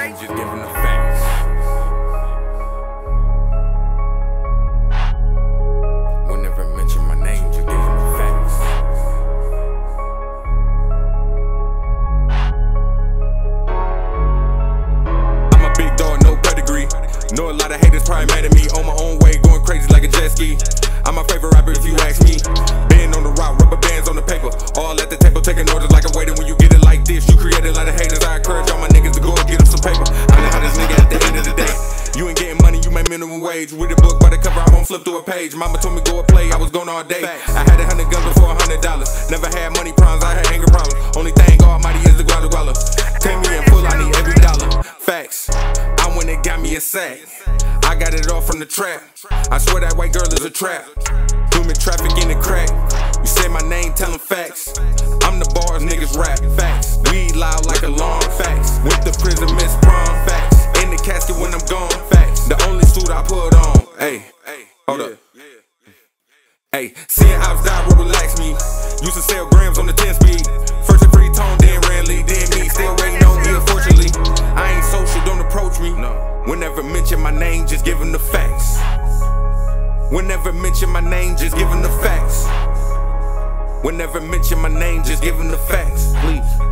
name, just giving the facts. Whenever I mention my name, just giving the facts. I'm a big dog, no pedigree. Know a lot of haters probably mad at me. On my own way, wage. Read a book by the cover, I won't flip through a page. Mama told me go and play, I was going all day. I had a hundred guns before a hundred dollars. Never had money problems, I had anger problems. Only thing almighty is the guala guala. Take me in full, I need every dollar. Facts. I went and got me a sack. I got it all from the trap. I swear that white girl is a trap. Human traffic in the crack. You say my name, tell 'em facts. Used to sell grams on the 10 speed. First a free tone, then ran lead, then me. Still waiting on me, unfortunately. I ain't social, don't approach me. Whenever mention my name, just give give 'em the facts. Whenever mention my name, just give give 'em the facts. Whenever mention my name, just give give 'em the facts, please.